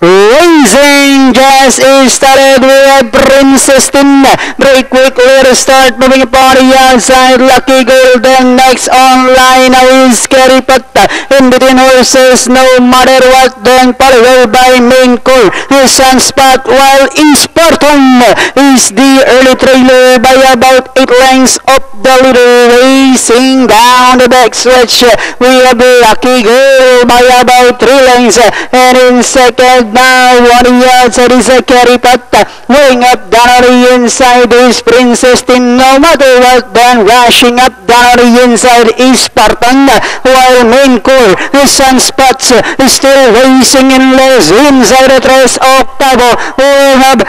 Racing just started with Princess Tin. Break quickly start moving the outside. Lucky Golden next online is Scary Patta. Uh, in between horses, no matter what, then followed by Main Call. The Sunspot while in Spartan is the early trailer by about 8 lengths up the leader. Racing down the back stretch. We have Lucky Gold by about 3 lengths. And in second, now one yards is a putt going up down inside is Princess Tin no matter what then rushing up down inside is Spartan while main core sunspots still racing in less inside the tres octavo we have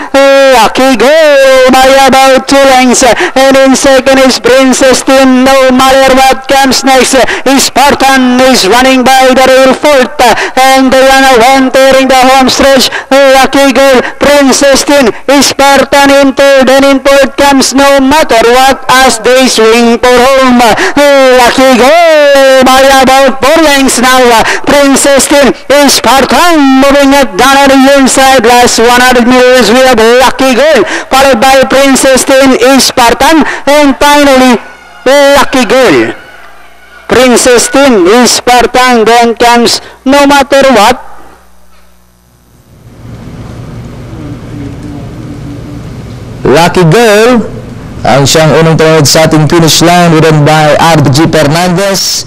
lucky goal by about two lengths. And in second is Princess Tin no matter what comes next Spartan is running by the rail fourth and the runner one tearing the home stretch. Lucky Girl, Princess Tin, Spartan in third? And in fourth comes no matter what as they swing for home. Lucky Girl by about four lengths now. Princess Tin, Spartan moving it down on the inside. Last 100 meters we have Lucky Girl followed by Princess Tin, Spartan and finally Lucky Girl. Princess Tin, Spartan, then comes no matter what Lucky Girl ang siyang unang tumunod sa ating finish line ridden by RG Fernandez